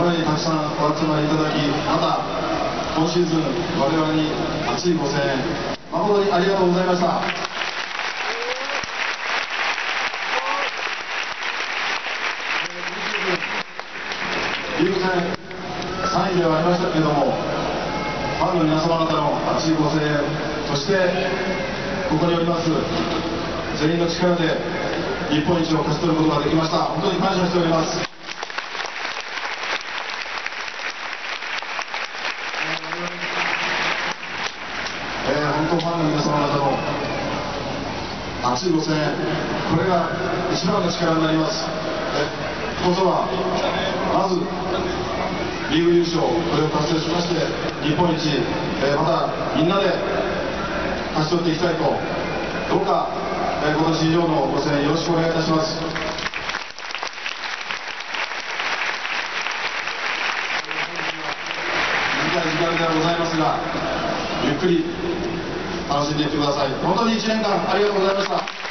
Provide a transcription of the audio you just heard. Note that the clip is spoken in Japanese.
のようにたくさんお集まりいただきまた今シーズン我々に熱いご声援誠にありがとうございました。リーグ戦3位ではありましたけれどもファンの皆様方の熱いご声援そしてここにおります全員の力で日本一を勝ち取ることができました。本当に感謝しておりますえー、本当ファンの皆様方の熱いご声援これが一番の力になります。えこそはまずリーグ優勝これを達成しまして日本一、えー、またみんなで勝ち取っていきたいとどうか、えー、今年以上のご声援よろしくお願いいたします。短い時間ではございますがゆっくり楽しんでいってください。本当に1年間ありがとうございました。